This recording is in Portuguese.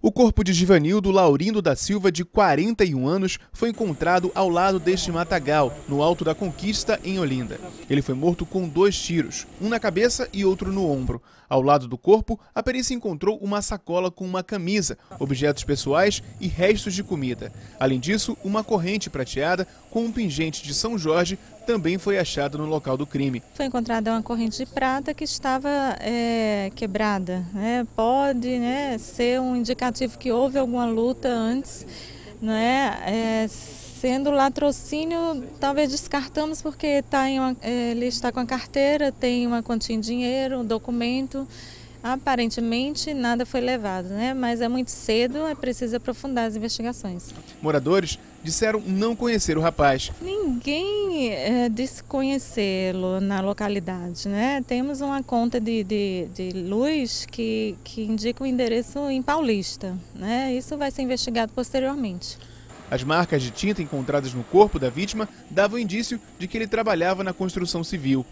O corpo de Givanildo Laurindo da Silva, de 41 anos, foi encontrado ao lado deste matagal, no Alto da Conquista, em Olinda. Ele foi morto com dois tiros, um na cabeça e outro no ombro. Ao lado do corpo, a perícia encontrou uma sacola com uma camisa, objetos pessoais e restos de comida. Além disso, uma corrente prateada com um pingente de São Jorge também foi achada no local do crime. Foi encontrada uma corrente de prata que estava é, quebrada. Né? Pode né, ser um indicativo que houve alguma luta antes, né? É, sendo latrocínio, talvez descartamos porque tá em uma, é, ele está com a carteira, tem uma quantia em dinheiro, um documento. Aparentemente nada foi levado, né? mas é muito cedo, é preciso aprofundar as investigações. Moradores disseram não conhecer o rapaz. Ninguém é, disse conhecê-lo na localidade. Né? Temos uma conta de, de, de luz que, que indica o endereço em Paulista. Né? Isso vai ser investigado posteriormente. As marcas de tinta encontradas no corpo da vítima davam indício de que ele trabalhava na construção civil.